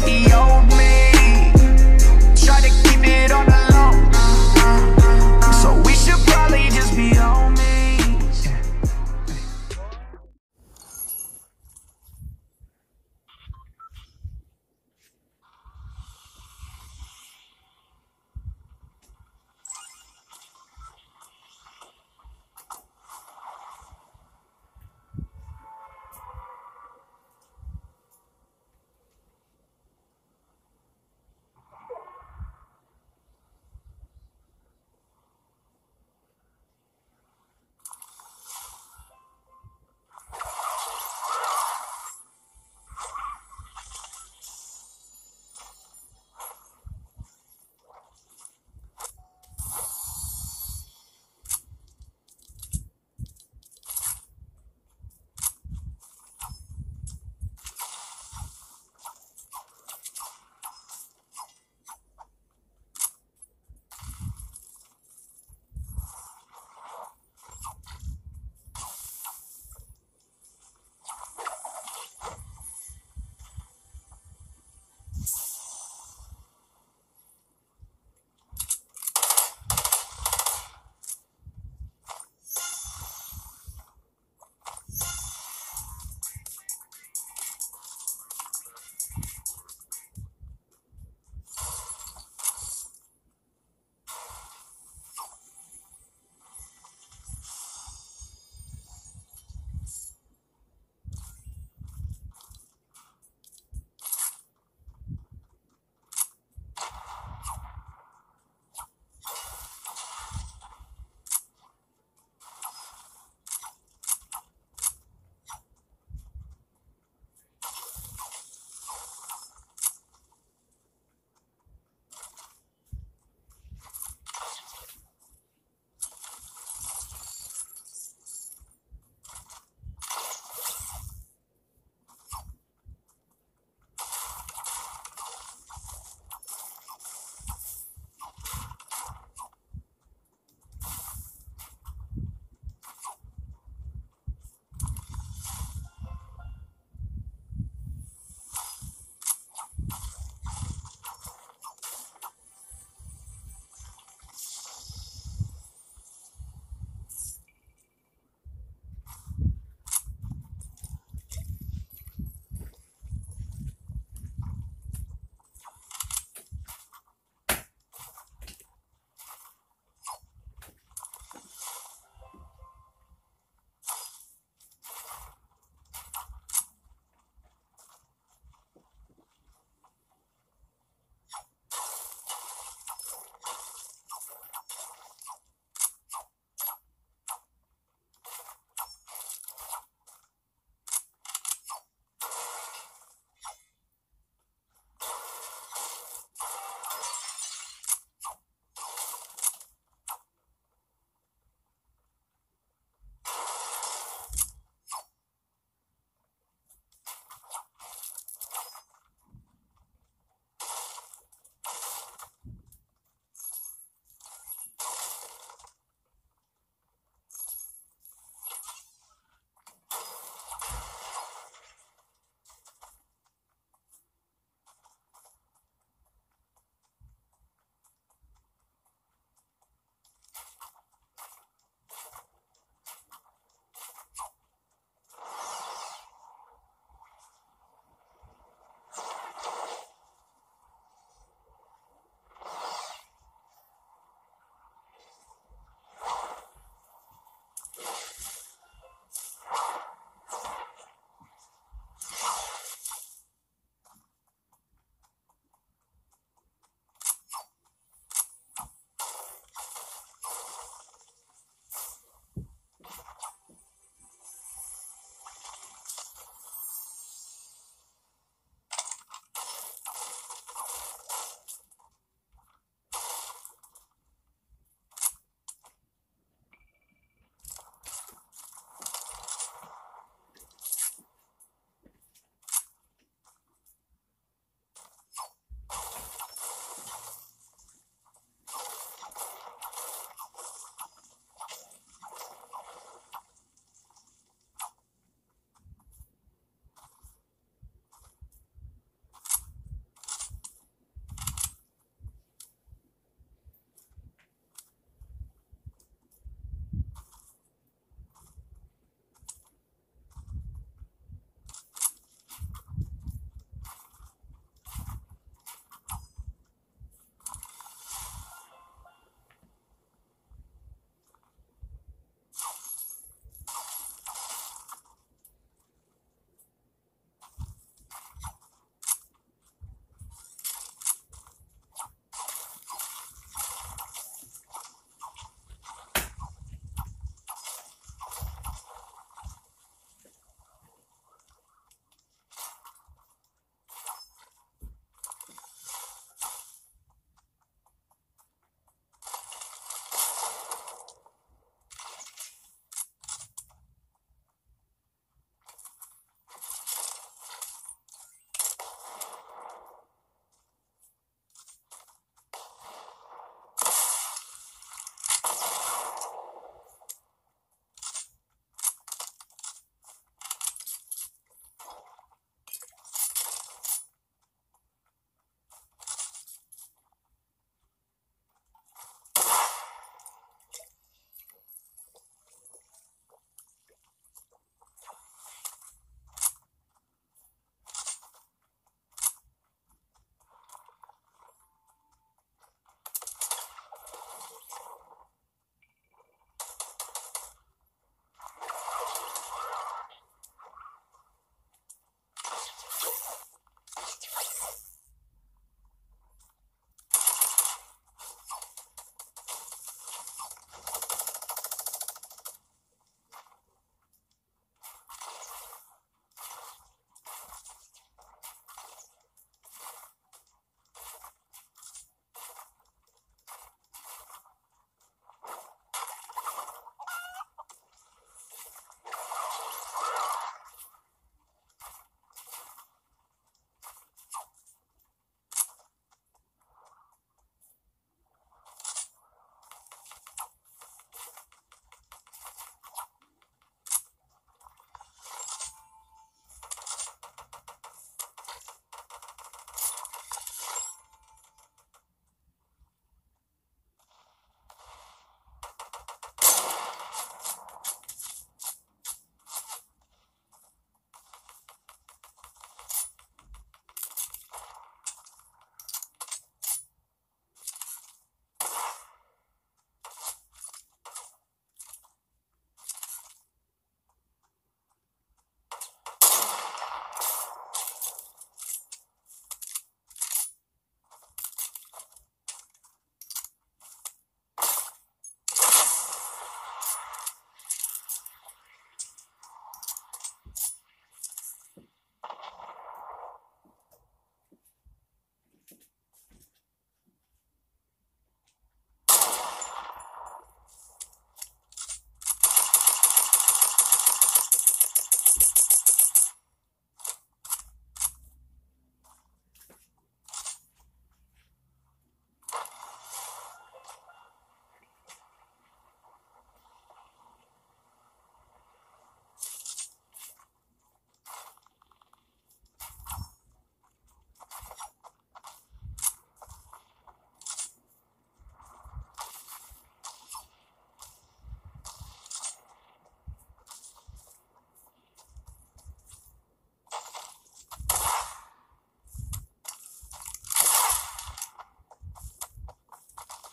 90.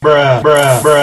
Bruh, bruh, bruh.